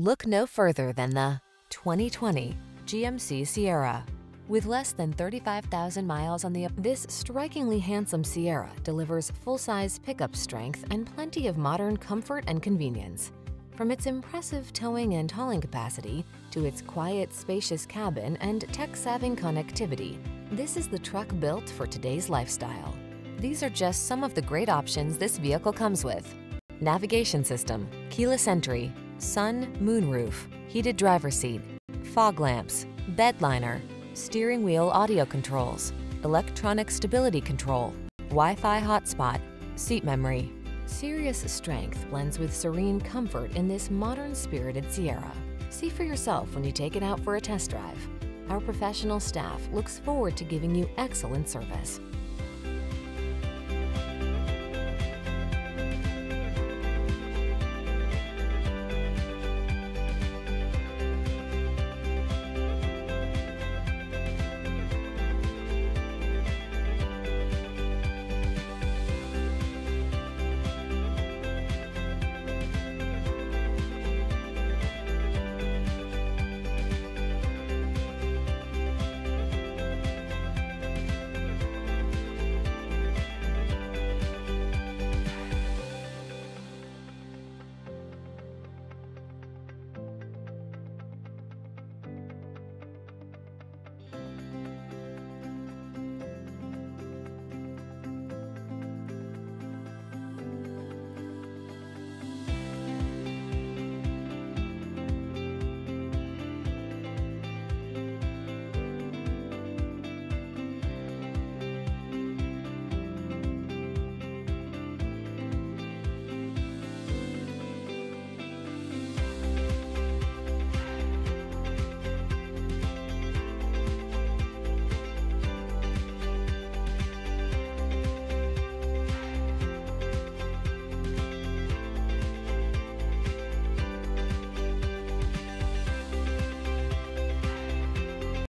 Look no further than the 2020 GMC Sierra. With less than 35,000 miles on the this strikingly handsome Sierra delivers full-size pickup strength and plenty of modern comfort and convenience. From its impressive towing and hauling capacity to its quiet, spacious cabin and tech-savvy connectivity, this is the truck built for today's lifestyle. These are just some of the great options this vehicle comes with. Navigation system, keyless entry, sun, moonroof, heated driver seat, fog lamps, bed liner, steering wheel audio controls, electronic stability control, Wi-Fi hotspot, seat memory. Serious strength blends with serene comfort in this modern spirited Sierra. See for yourself when you take it out for a test drive. Our professional staff looks forward to giving you excellent service.